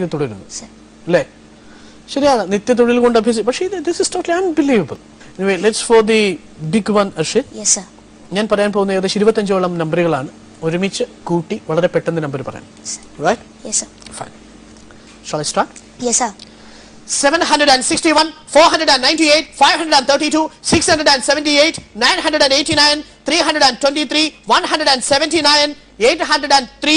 ഇത് തുടരുന്നു അല്ലേ ശരിയാണ് തൊഴിൽ കൊണ്ട് അഭ്യസിച്ചു പക്ഷേ ഇത് this is totally unbelievable anyway let's for the big one Arshit ഞാൻ പറയാൻ പോകുന്ന ഏകദേശം ഇരുപത്തഞ്ചോളം നമ്പറുകളാണ് ഒരുമിച്ച് കൂട്ടി വളരെ പെട്ടെന്ന് നമ്പർ പറയാം three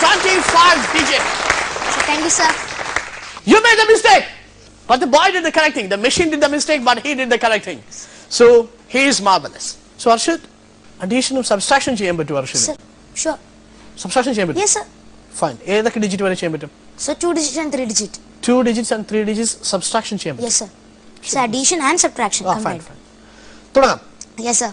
25 digit. So thank you, sir. You made the mistake. But the boy did the correct thing. The machine did the mistake, but he did the correct thing. So he is marvelous. So Arshad, addition subtraction to Arshad. Sir, sure. Subtraction ചെയ്യുമ്പോഴേക്കും. Yes, sir. Fine. ഏതൊക്കെ digit വരെ ചെയ്യാൻ So two digits and three digits. Two digits and three digits subtraction ചെയ്യാൻ Yes, sir. So addition and subtraction. Ah, combined. fine, fine. Yes, sir.